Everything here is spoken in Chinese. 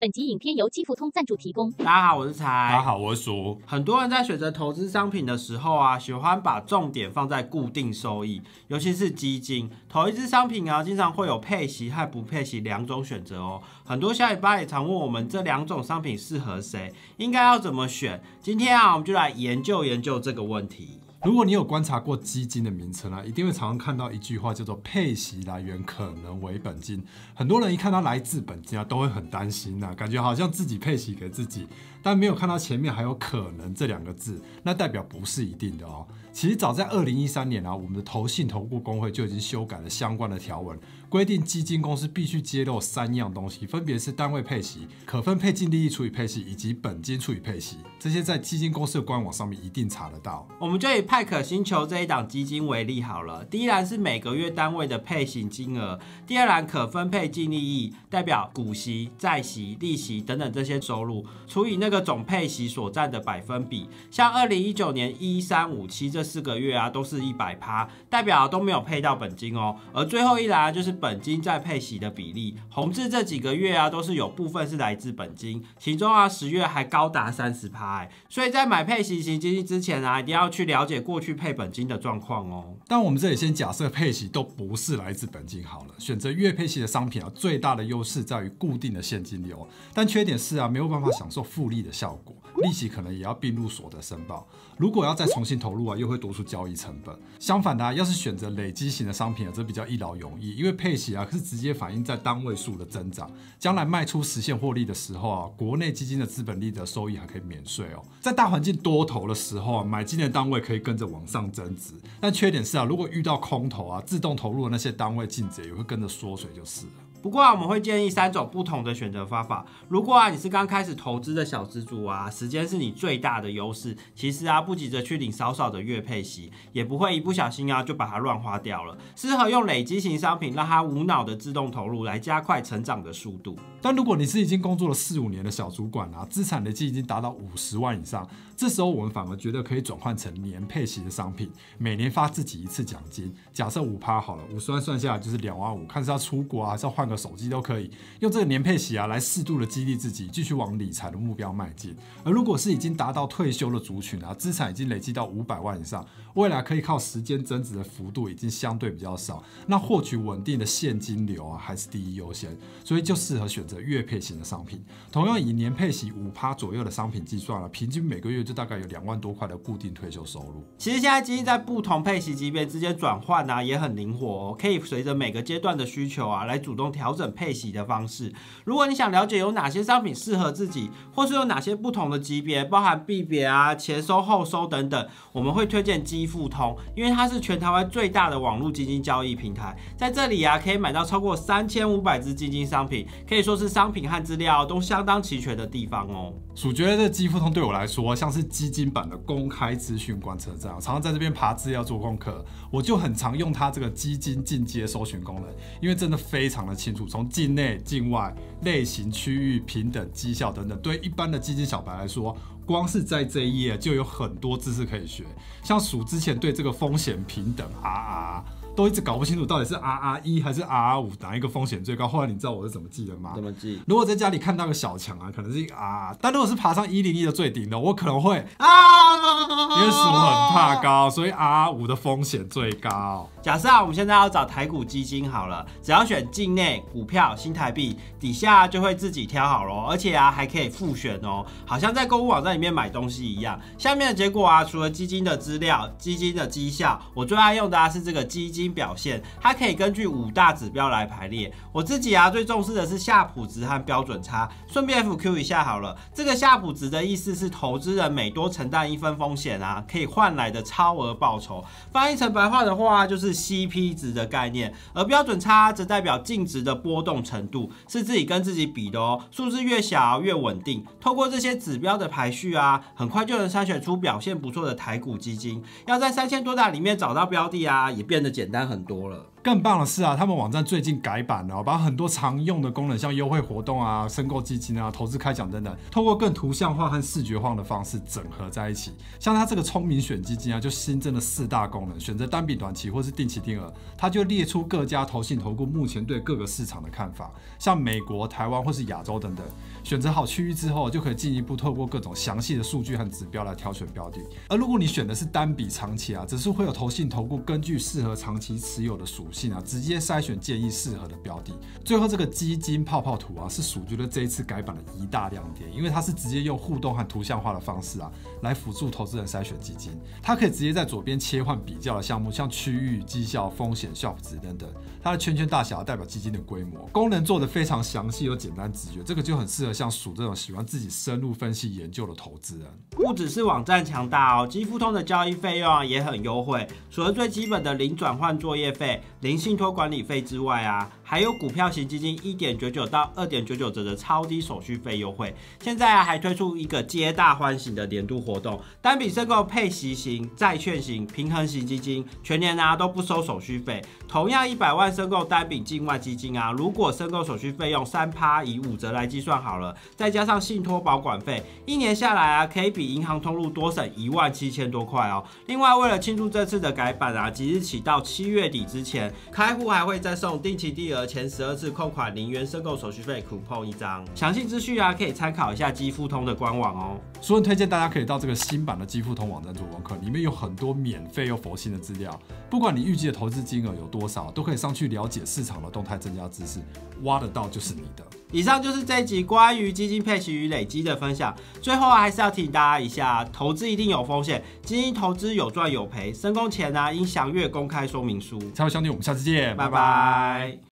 本集影片由基富通赞助提供。大家好，我是财。大家好，我是叔。很多人在选择投资商品的时候啊，喜欢把重点放在固定收益，尤其是基金。投一只商品啊，经常会有配息和不配息两种选择哦。很多小伙伴也常问我们，这两种商品适合谁，应该要怎么选？今天啊，我们就来研究研究这个问题。如果你有观察过基金的名称啊，一定会常常看到一句话，叫做“配息来源可能为本金”。很多人一看到来自本金啊，都会很担心呐，感觉好像自己配息给自己，但没有看到前面还有可能这两个字，那代表不是一定的哦。其实早在二零一三年啊，我们的投信投顾工会就已经修改了相关的条文，规定基金公司必须揭露三样东西，分别是单位配息、可分配净利益除以配息以及本金除以配息。这些在基金公司的官网上面一定查得到。我们就以派可星球这一档基金为例好了，第一栏是每个月单位的配型金额，第二栏可分配净利益，代表股息、债息、利息等等这些收入，除以那个总配息所占的百分比。像二零一九年一三五七这四个月啊，都是一百趴，代表都没有配到本金哦。而最后一栏就是本金再配息的比例，红字这几个月啊，都是有部分是来自本金，其中啊十月还高达三十趴，所以在买配息型基金之前啊，一定要去了解过去配本金的状况哦。但我们这里先假设配息都不是来自本金好了，选择月配息的商品啊，最大的优势在于固定的现金流，但缺点是啊，没有办法享受复利的效果，利息可能也要并入所得申报。如果要再重新投入啊，又会多出交易成本。相反的啊，要是选择累积型的商品啊，则比较一劳永逸，因为配息啊是直接反映在单位数的增长，将来卖出实现获利的时候啊，国内基金的资本利得收益还可以免税哦。在大环境多头的时候啊，买进的单位可以跟着往上增值，但缺点是啊，如果遇到空头啊，自动投入的那些单位净值也会跟着缩水，就是了。不过啊，我们会建议三种不同的选择方法。如果啊你是刚开始投资的小资主啊，时间是你最大的优势，其实啊不急着去领少少的月配息，也不会一不小心啊就把它乱花掉了。适合用累积型商品，让它无脑的自动投入，来加快成长的速度。但如果你是已经工作了四五年的小主管啊，资产累计已经达到五十万以上，这时候我们反而觉得可以转换成年配息的商品，每年发自己一次奖金。假设五趴好了，五十万算下来就是两万五，看是要出国啊，还是要换个手机都可以。用这个年配息啊，来适度的激励自己，继续往理财的目标迈进。而如果是已经达到退休的族群啊，资产已经累积到五百万以上，未来可以靠时间增值的幅度已经相对比较少，那获取稳定的现金流啊，还是第一优先，所以就适合选择月配型的商品。同样以年配息五趴左右的商品计算了，平均每个月就大概有两万多块的固定退休收入。其实现在基金在不同配息级别之间转换啊，也很灵活哦，可以随着每个阶段的需求啊，来主动调整配息的方式。如果你想了解有哪些商品适合自己，或是有哪些不同的级别，包含币别啊、前收后收等等，我们会推荐基富通，因为它是全台湾最大的网络基金交易平台，在这里啊可以买到超过三千五百只基金商品，可以说是商品和资料都相当齐全的地方哦。鼠觉得这基富通对我来说像是基金版的公开资讯观测站，常常在这边爬资料做功课，我就很常用它这个基金进阶搜寻功能，因为真的非常的清楚，从境内、境外、类型、区域、平等、绩效等等，对一般的基金小白来说，光是在这一页就有很多知识可以学。像数之前对这个风险平等啊啊。都一直搞不清楚到底是 R R 一还是 R R 五哪一个风险最高。后来你知道我是怎么记的吗？怎么记？如果在家里看到个小强啊，可能是 R，但如果是爬上一零一的最顶的，我可能会啊，因为鼠很怕高，所以 R 五的风险最高。假设啊，我们现在要找台股基金好了，只要选境内股票新台币，底下就会自己挑好咯，而且啊还可以复选哦，好像在购物网站里面买东西一样。下面的结果啊，除了基金的资料、基金的绩效，我最爱用的啊是这个基金表现，它可以根据五大指标来排列。我自己啊最重视的是夏普值和标准差。顺便 FQ 一下好了，这个夏普值的意思是投资人每多承担一分风险啊，可以换来的超额报酬。翻译成白话的话就是。CP 值的概念，而标准差则代表净值的波动程度，是自己跟自己比的哦。数字越小越稳定。透过这些指标的排序啊，很快就能筛选出表现不错的台股基金。要在三千多大里面找到标的啊，也变得简简单很多了。更棒的是啊，他们网站最近改版了，把很多常用的功能，像优惠活动啊、申购基金啊、投资开奖等等，透过更图像化和视觉化的方式整合在一起。像它这个聪明选基金啊，就新增了四大功能：选择单笔短期或是定期定额，它就列出各家投信投顾目前对各个市场的看法，像美国、台湾或是亚洲等等。选择好区域之后，就可以进一步透过各种详细的数据和指标来挑选标的。而如果你选的是单笔长期啊，只是会有投信投顾根据适合长期持有的属性啊，直接筛选建议适合的标的。最后这个基金泡泡图啊，是属觉得这一次改版的一大亮点，因为它是直接用互动和图像化的方式啊，来辅助投资人筛选基金。它可以直接在左边切换比较的项目，像区域、绩效、风险、效值等等。它的圈圈大小代表基金的规模，功能做的非常详细又简单直觉，这个就很适合像鼠这种喜欢自己深入分析研究的投资人。不只是网站强大哦，基富通的交易费用啊也很优惠，除了最基本的零转换作业费、零信托管理费之外啊。还有股票型基金一点九九到二点九九折的超低手续费优惠，现在啊还推出一个皆大欢喜的年度活动，单笔申购配息型、债券型、平衡型基金，全年啊都不收手续费。同样一百万申购单笔境外基金啊，如果申购手续费用三趴以五折来计算好了，再加上信托保管费，一年下来啊可以比银行通路多省一万七千多块哦。另外为了庆祝这次的改版啊，即日起到七月底之前，开户还会再送定期定额。前十二次扣款零元申购手续费 coupon 一张，详细资讯啊可以参考一下基富通的官网哦。所以推荐大家可以到这个新版的基富通网站做功课，里面有很多免费又佛性的资料。不管你预计的投资金额有多少，都可以上去了解市场的动态增加知识，挖得到就是你的。以上就是这一集关于基金配息与累积的分享。最后啊，还是要提醒大家一下，投资一定有风险，基金投资有赚有赔，申购前呢应详阅公开说明书。财务兄弟，我们下次见，拜拜。